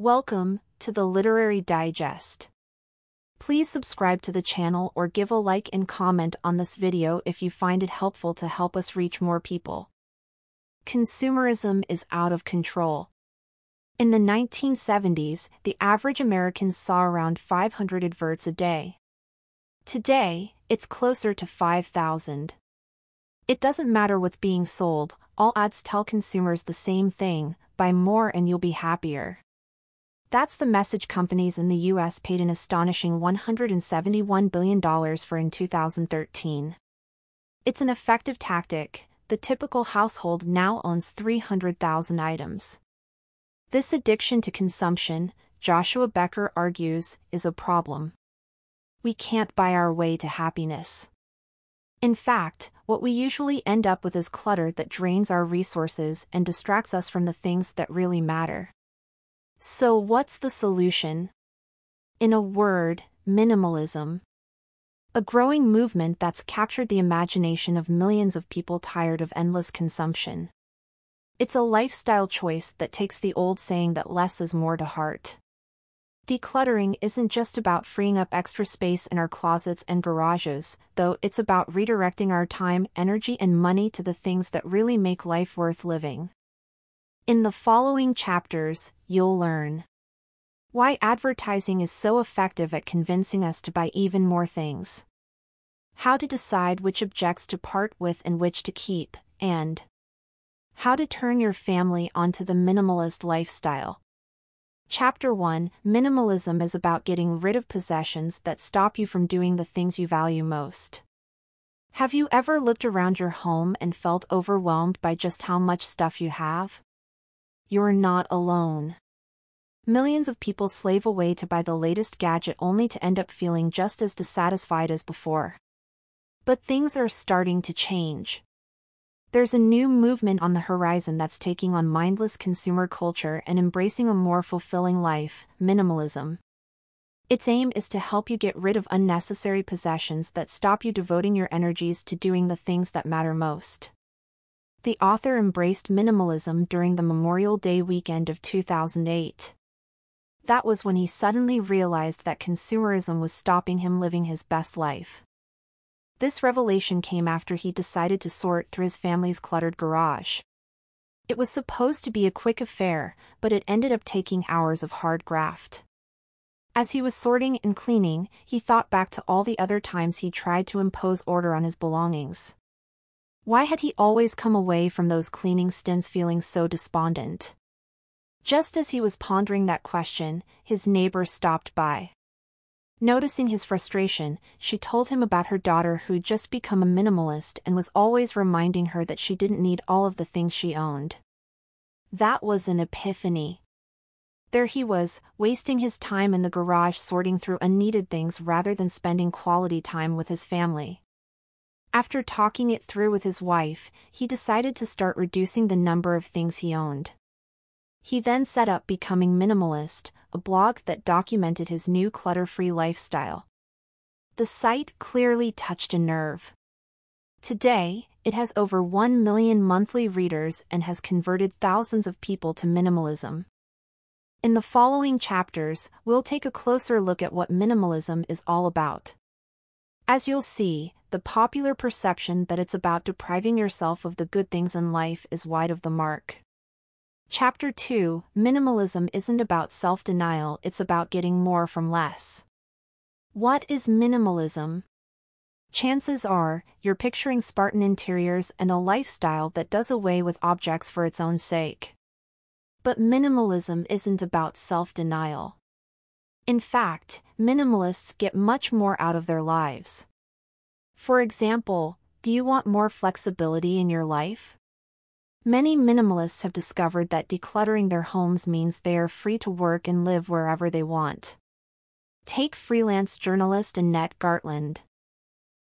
Welcome to the Literary Digest. Please subscribe to the channel or give a like and comment on this video if you find it helpful to help us reach more people. Consumerism is out of control. In the 1970s, the average American saw around 500 adverts a day. Today, it's closer to 5,000. It doesn't matter what's being sold, all ads tell consumers the same thing buy more and you'll be happier. That's the message companies in the US paid an astonishing $171 billion for in 2013. It's an effective tactic, the typical household now owns 300,000 items. This addiction to consumption, Joshua Becker argues, is a problem. We can't buy our way to happiness. In fact, what we usually end up with is clutter that drains our resources and distracts us from the things that really matter. So what's the solution? In a word, minimalism. A growing movement that's captured the imagination of millions of people tired of endless consumption. It's a lifestyle choice that takes the old saying that less is more to heart. Decluttering isn't just about freeing up extra space in our closets and garages, though it's about redirecting our time, energy, and money to the things that really make life worth living. In the following chapters, you'll learn why advertising is so effective at convincing us to buy even more things, how to decide which objects to part with and which to keep, and how to turn your family onto the minimalist lifestyle. Chapter 1 Minimalism is about getting rid of possessions that stop you from doing the things you value most. Have you ever looked around your home and felt overwhelmed by just how much stuff you have? You're not alone. Millions of people slave away to buy the latest gadget only to end up feeling just as dissatisfied as before. But things are starting to change. There's a new movement on the horizon that's taking on mindless consumer culture and embracing a more fulfilling life, minimalism. Its aim is to help you get rid of unnecessary possessions that stop you devoting your energies to doing the things that matter most. The author embraced minimalism during the Memorial Day weekend of 2008. That was when he suddenly realized that consumerism was stopping him living his best life. This revelation came after he decided to sort through his family's cluttered garage. It was supposed to be a quick affair, but it ended up taking hours of hard graft. As he was sorting and cleaning, he thought back to all the other times he tried to impose order on his belongings. Why had he always come away from those cleaning stints feeling so despondent? Just as he was pondering that question, his neighbor stopped by. Noticing his frustration, she told him about her daughter who'd just become a minimalist and was always reminding her that she didn't need all of the things she owned. That was an epiphany. There he was, wasting his time in the garage sorting through unneeded things rather than spending quality time with his family. After talking it through with his wife, he decided to start reducing the number of things he owned. He then set up Becoming Minimalist, a blog that documented his new clutter-free lifestyle. The site clearly touched a nerve. Today, it has over 1 million monthly readers and has converted thousands of people to minimalism. In the following chapters, we'll take a closer look at what minimalism is all about. As you'll see, the popular perception that it's about depriving yourself of the good things in life is wide of the mark. Chapter 2 Minimalism isn't about self denial, it's about getting more from less. What is minimalism? Chances are, you're picturing Spartan interiors and a lifestyle that does away with objects for its own sake. But minimalism isn't about self denial. In fact, minimalists get much more out of their lives. For example, do you want more flexibility in your life? Many minimalists have discovered that decluttering their homes means they are free to work and live wherever they want. Take freelance journalist Annette Gartland.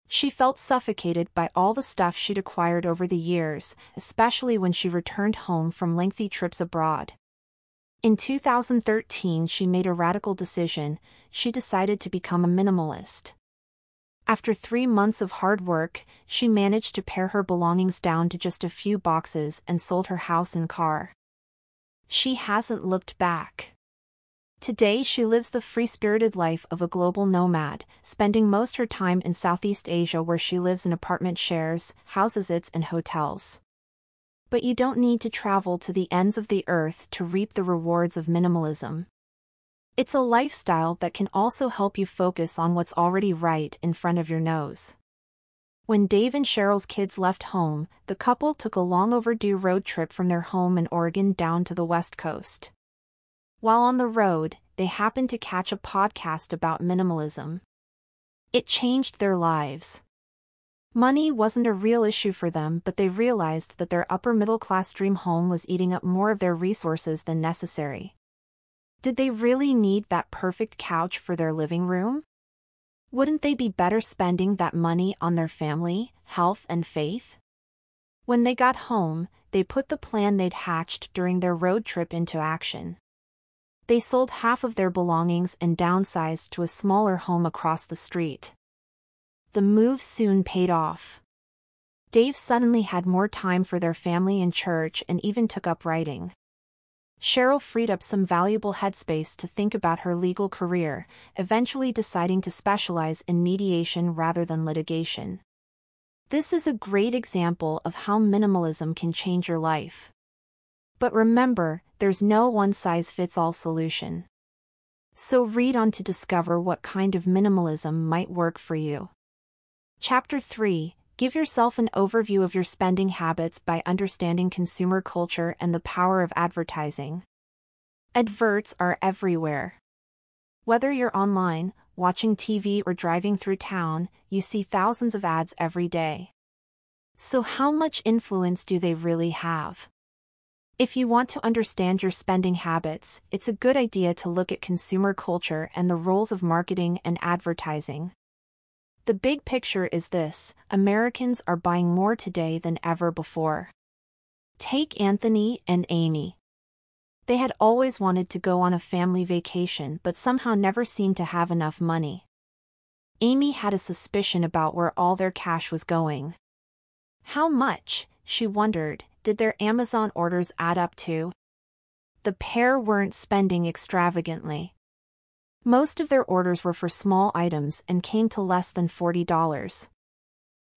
She felt suffocated by all the stuff she'd acquired over the years, especially when she returned home from lengthy trips abroad. In 2013 she made a radical decision, she decided to become a minimalist. After three months of hard work, she managed to pare her belongings down to just a few boxes and sold her house and car. She hasn't looked back. Today she lives the free-spirited life of a global nomad, spending most her time in Southeast Asia where she lives in apartment shares, houses its and hotels. But you don't need to travel to the ends of the earth to reap the rewards of minimalism. It's a lifestyle that can also help you focus on what's already right in front of your nose. When Dave and Cheryl's kids left home, the couple took a long overdue road trip from their home in Oregon down to the West Coast. While on the road, they happened to catch a podcast about minimalism. It changed their lives. Money wasn't a real issue for them, but they realized that their upper middle class dream home was eating up more of their resources than necessary. Did they really need that perfect couch for their living room? Wouldn't they be better spending that money on their family, health, and faith? When they got home, they put the plan they'd hatched during their road trip into action. They sold half of their belongings and downsized to a smaller home across the street. The move soon paid off. Dave suddenly had more time for their family and church and even took up writing. Cheryl freed up some valuable headspace to think about her legal career, eventually deciding to specialize in mediation rather than litigation. This is a great example of how minimalism can change your life. But remember, there's no one-size-fits-all solution. So read on to discover what kind of minimalism might work for you. Chapter 3 Give yourself an overview of your spending habits by understanding consumer culture and the power of advertising. Adverts are everywhere. Whether you're online, watching TV or driving through town, you see thousands of ads every day. So how much influence do they really have? If you want to understand your spending habits, it's a good idea to look at consumer culture and the roles of marketing and advertising. The big picture is this Americans are buying more today than ever before. Take Anthony and Amy. They had always wanted to go on a family vacation but somehow never seemed to have enough money. Amy had a suspicion about where all their cash was going. How much, she wondered, did their Amazon orders add up to? The pair weren't spending extravagantly. Most of their orders were for small items and came to less than $40.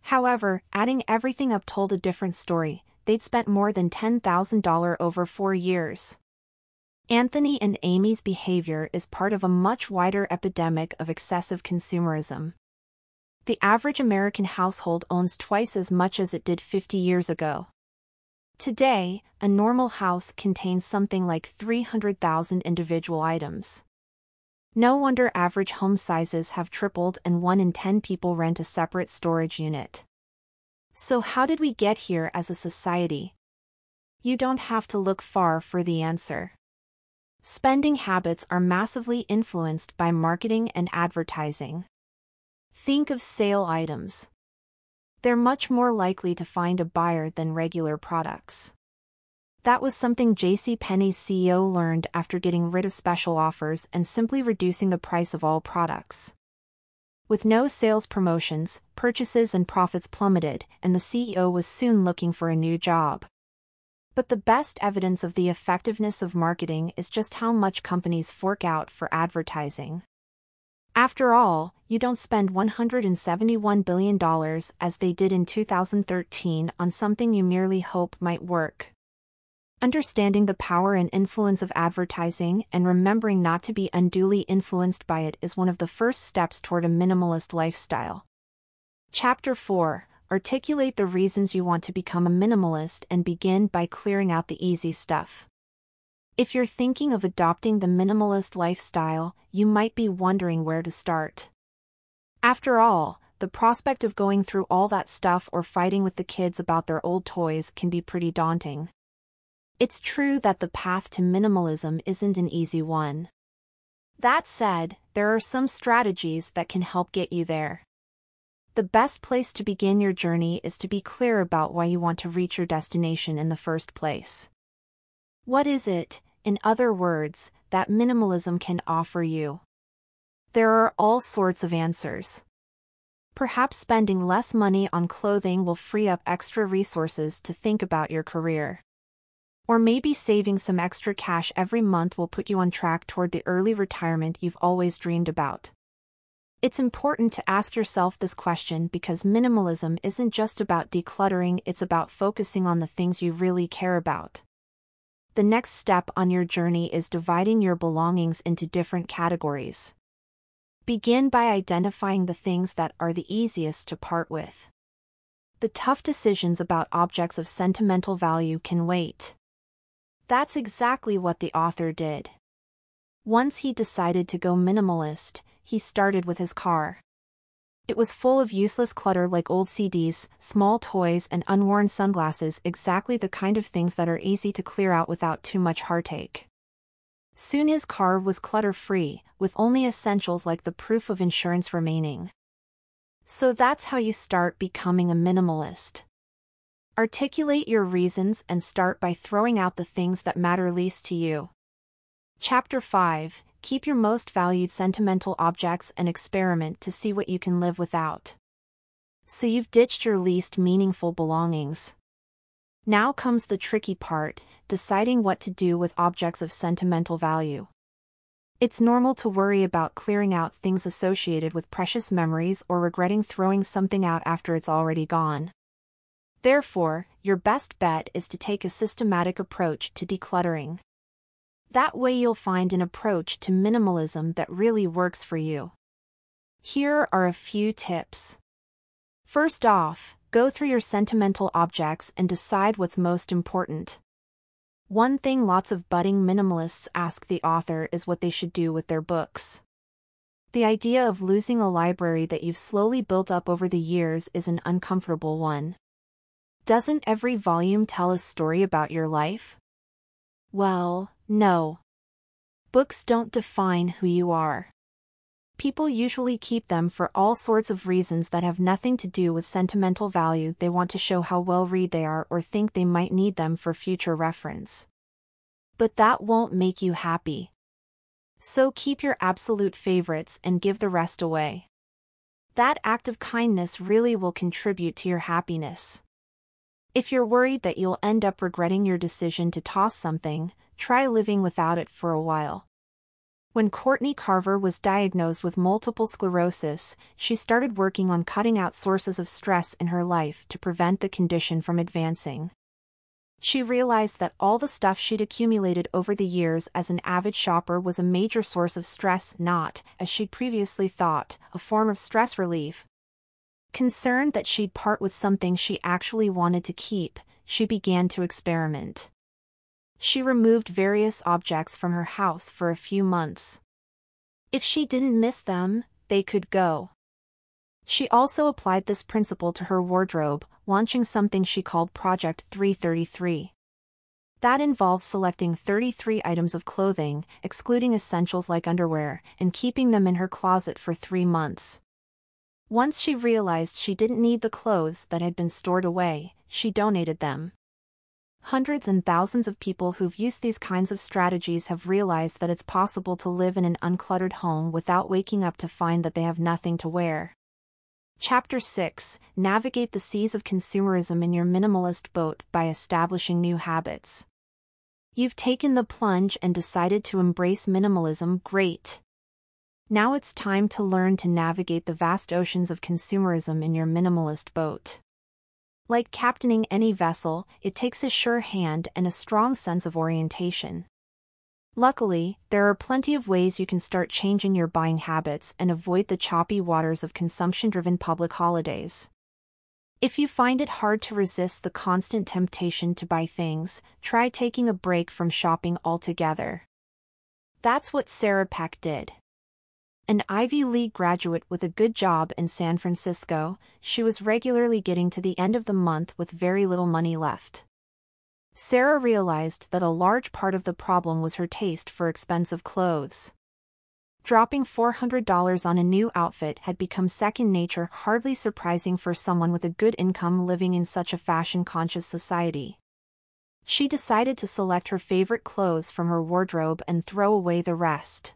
However, adding everything up told a different story, they'd spent more than $10,000 over four years. Anthony and Amy's behavior is part of a much wider epidemic of excessive consumerism. The average American household owns twice as much as it did 50 years ago. Today, a normal house contains something like 300,000 individual items. No wonder average home sizes have tripled and 1 in 10 people rent a separate storage unit. So how did we get here as a society? You don't have to look far for the answer. Spending habits are massively influenced by marketing and advertising. Think of sale items they're much more likely to find a buyer than regular products. That was something JCPenney's CEO learned after getting rid of special offers and simply reducing the price of all products. With no sales promotions, purchases and profits plummeted, and the CEO was soon looking for a new job. But the best evidence of the effectiveness of marketing is just how much companies fork out for advertising. After all, you don't spend $171 billion as they did in 2013 on something you merely hope might work. Understanding the power and influence of advertising and remembering not to be unduly influenced by it is one of the first steps toward a minimalist lifestyle. Chapter 4 Articulate the reasons you want to become a minimalist and begin by clearing out the easy stuff. If you're thinking of adopting the minimalist lifestyle, you might be wondering where to start. After all, the prospect of going through all that stuff or fighting with the kids about their old toys can be pretty daunting. It's true that the path to minimalism isn't an easy one. That said, there are some strategies that can help get you there. The best place to begin your journey is to be clear about why you want to reach your destination in the first place. What is it, in other words, that minimalism can offer you. There are all sorts of answers. Perhaps spending less money on clothing will free up extra resources to think about your career. Or maybe saving some extra cash every month will put you on track toward the early retirement you've always dreamed about. It's important to ask yourself this question because minimalism isn't just about decluttering, it's about focusing on the things you really care about. The next step on your journey is dividing your belongings into different categories. Begin by identifying the things that are the easiest to part with. The tough decisions about objects of sentimental value can wait. That's exactly what the author did. Once he decided to go minimalist, he started with his car. It was full of useless clutter like old CDs, small toys and unworn sunglasses exactly the kind of things that are easy to clear out without too much heartache. Soon his car was clutter-free, with only essentials like the proof of insurance remaining. So that's how you start becoming a minimalist. Articulate your reasons and start by throwing out the things that matter least to you. Chapter 5 keep your most valued sentimental objects and experiment to see what you can live without. So you've ditched your least meaningful belongings. Now comes the tricky part, deciding what to do with objects of sentimental value. It's normal to worry about clearing out things associated with precious memories or regretting throwing something out after it's already gone. Therefore, your best bet is to take a systematic approach to decluttering. That way you'll find an approach to minimalism that really works for you. Here are a few tips. First off, go through your sentimental objects and decide what's most important. One thing lots of budding minimalists ask the author is what they should do with their books. The idea of losing a library that you've slowly built up over the years is an uncomfortable one. Doesn't every volume tell a story about your life? Well, no. Books don't define who you are. People usually keep them for all sorts of reasons that have nothing to do with sentimental value they want to show how well read they are or think they might need them for future reference. But that won't make you happy. So keep your absolute favorites and give the rest away. That act of kindness really will contribute to your happiness. If you're worried that you'll end up regretting your decision to toss something, try living without it for a while. When Courtney Carver was diagnosed with multiple sclerosis, she started working on cutting out sources of stress in her life to prevent the condition from advancing. She realized that all the stuff she'd accumulated over the years as an avid shopper was a major source of stress, not, as she'd previously thought, a form of stress relief. Concerned that she'd part with something she actually wanted to keep, she began to experiment. She removed various objects from her house for a few months. If she didn't miss them, they could go. She also applied this principle to her wardrobe, launching something she called Project 333. That involves selecting 33 items of clothing, excluding essentials like underwear, and keeping them in her closet for three months. Once she realized she didn't need the clothes that had been stored away, she donated them. Hundreds and thousands of people who've used these kinds of strategies have realized that it's possible to live in an uncluttered home without waking up to find that they have nothing to wear. Chapter 6 Navigate the seas of consumerism in your minimalist boat by establishing new habits. You've taken the plunge and decided to embrace minimalism, great. Now it's time to learn to navigate the vast oceans of consumerism in your minimalist boat. Like captaining any vessel, it takes a sure hand and a strong sense of orientation. Luckily, there are plenty of ways you can start changing your buying habits and avoid the choppy waters of consumption-driven public holidays. If you find it hard to resist the constant temptation to buy things, try taking a break from shopping altogether. That's what Sarah Peck did. An Ivy League graduate with a good job in San Francisco, she was regularly getting to the end of the month with very little money left. Sarah realized that a large part of the problem was her taste for expensive clothes. Dropping $400 on a new outfit had become second nature, hardly surprising for someone with a good income living in such a fashion-conscious society. She decided to select her favorite clothes from her wardrobe and throw away the rest.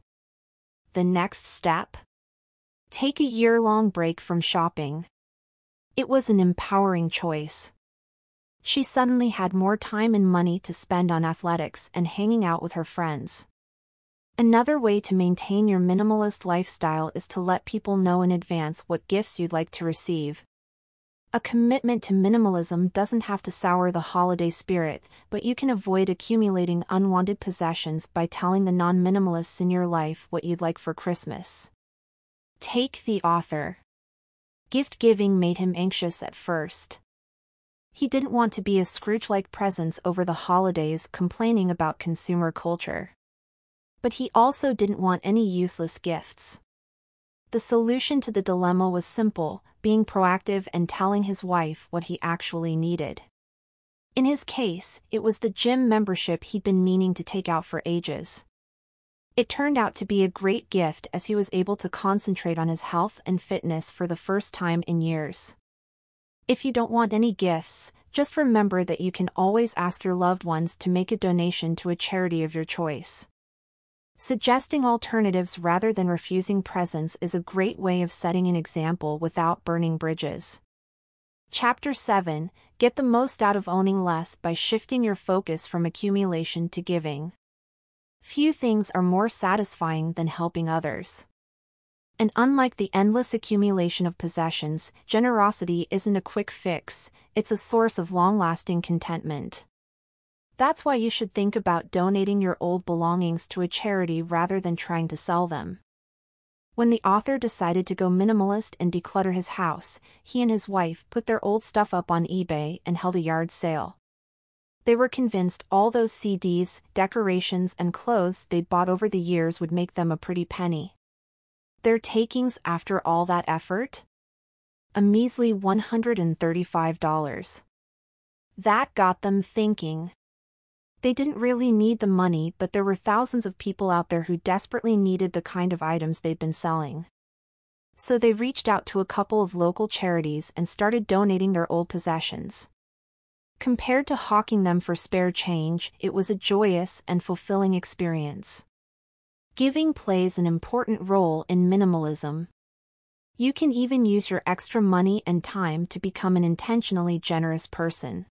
The next step? Take a year-long break from shopping. It was an empowering choice. She suddenly had more time and money to spend on athletics and hanging out with her friends. Another way to maintain your minimalist lifestyle is to let people know in advance what gifts you'd like to receive. A commitment to minimalism doesn't have to sour the holiday spirit, but you can avoid accumulating unwanted possessions by telling the non minimalists in your life what you'd like for Christmas. Take the author. Gift giving made him anxious at first. He didn't want to be a Scrooge like presence over the holidays complaining about consumer culture. But he also didn't want any useless gifts. The solution to the dilemma was simple being proactive and telling his wife what he actually needed. In his case, it was the gym membership he'd been meaning to take out for ages. It turned out to be a great gift as he was able to concentrate on his health and fitness for the first time in years. If you don't want any gifts, just remember that you can always ask your loved ones to make a donation to a charity of your choice. Suggesting alternatives rather than refusing presents is a great way of setting an example without burning bridges. Chapter 7 Get the most out of owning less by shifting your focus from accumulation to giving. Few things are more satisfying than helping others. And unlike the endless accumulation of possessions, generosity isn't a quick fix, it's a source of long lasting contentment. That's why you should think about donating your old belongings to a charity rather than trying to sell them. When the author decided to go minimalist and declutter his house, he and his wife put their old stuff up on eBay and held a yard sale. They were convinced all those CDs, decorations, and clothes they'd bought over the years would make them a pretty penny. Their takings after all that effort? A measly $135. That got them thinking. They didn't really need the money but there were thousands of people out there who desperately needed the kind of items they'd been selling. So they reached out to a couple of local charities and started donating their old possessions. Compared to hawking them for spare change, it was a joyous and fulfilling experience. Giving plays an important role in minimalism. You can even use your extra money and time to become an intentionally generous person.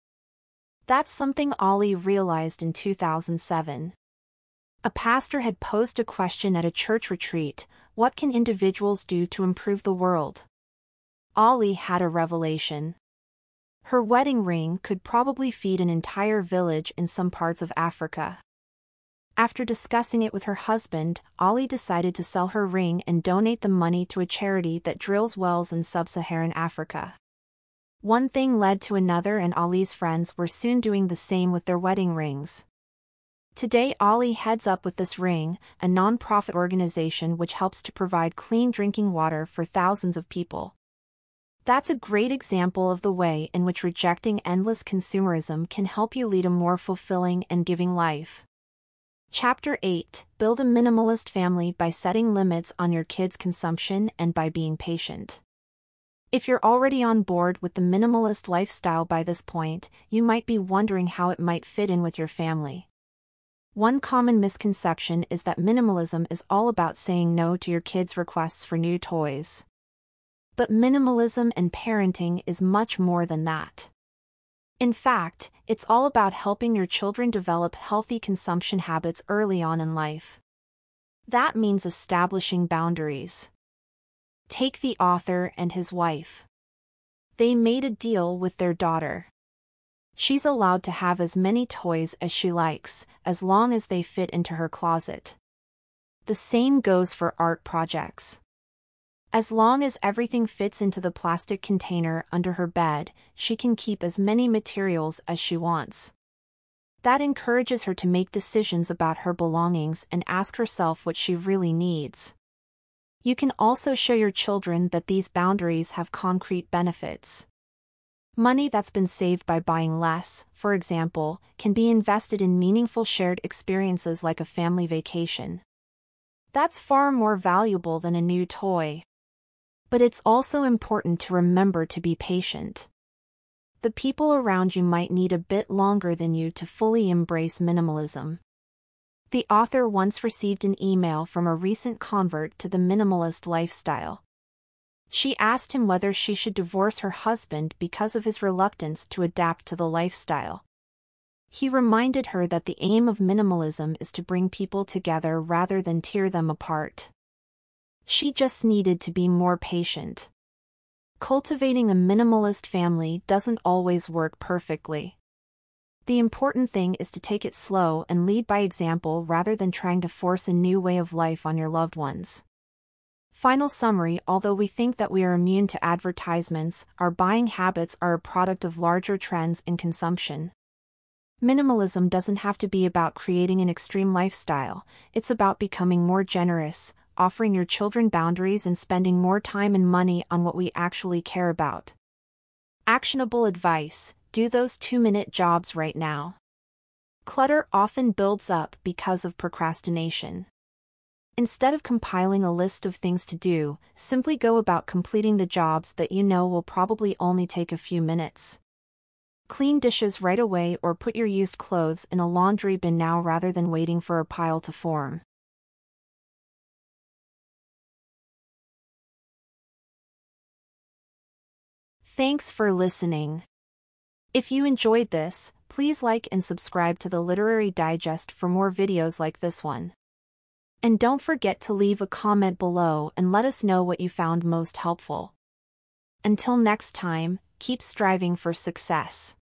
That's something Ollie realized in 2007. A pastor had posed a question at a church retreat What can individuals do to improve the world? Ollie had a revelation. Her wedding ring could probably feed an entire village in some parts of Africa. After discussing it with her husband, Ollie decided to sell her ring and donate the money to a charity that drills wells in sub-Saharan Africa. One thing led to another and Ollie's friends were soon doing the same with their wedding rings. Today Ollie heads up with this ring, a non-profit organization which helps to provide clean drinking water for thousands of people. That's a great example of the way in which rejecting endless consumerism can help you lead a more fulfilling and giving life. Chapter 8 Build a minimalist family by setting limits on your kids' consumption and by being patient. If you're already on board with the minimalist lifestyle by this point, you might be wondering how it might fit in with your family. One common misconception is that minimalism is all about saying no to your kids' requests for new toys. But minimalism and parenting is much more than that. In fact, it's all about helping your children develop healthy consumption habits early on in life. That means establishing boundaries. Take the author and his wife. They made a deal with their daughter. She's allowed to have as many toys as she likes, as long as they fit into her closet. The same goes for art projects. As long as everything fits into the plastic container under her bed, she can keep as many materials as she wants. That encourages her to make decisions about her belongings and ask herself what she really needs. You can also show your children that these boundaries have concrete benefits. Money that's been saved by buying less, for example, can be invested in meaningful shared experiences like a family vacation. That's far more valuable than a new toy but it's also important to remember to be patient. The people around you might need a bit longer than you to fully embrace minimalism. The author once received an email from a recent convert to the minimalist lifestyle. She asked him whether she should divorce her husband because of his reluctance to adapt to the lifestyle. He reminded her that the aim of minimalism is to bring people together rather than tear them apart. She just needed to be more patient. Cultivating a minimalist family doesn't always work perfectly. The important thing is to take it slow and lead by example rather than trying to force a new way of life on your loved ones. Final summary Although we think that we are immune to advertisements, our buying habits are a product of larger trends in consumption. Minimalism doesn't have to be about creating an extreme lifestyle, it's about becoming more generous, offering your children boundaries and spending more time and money on what we actually care about. Actionable advice do those two minute jobs right now. Clutter often builds up because of procrastination. Instead of compiling a list of things to do, simply go about completing the jobs that you know will probably only take a few minutes. Clean dishes right away or put your used clothes in a laundry bin now rather than waiting for a pile to form. Thanks for listening. If you enjoyed this, please like and subscribe to the Literary Digest for more videos like this one. And don't forget to leave a comment below and let us know what you found most helpful. Until next time, keep striving for success.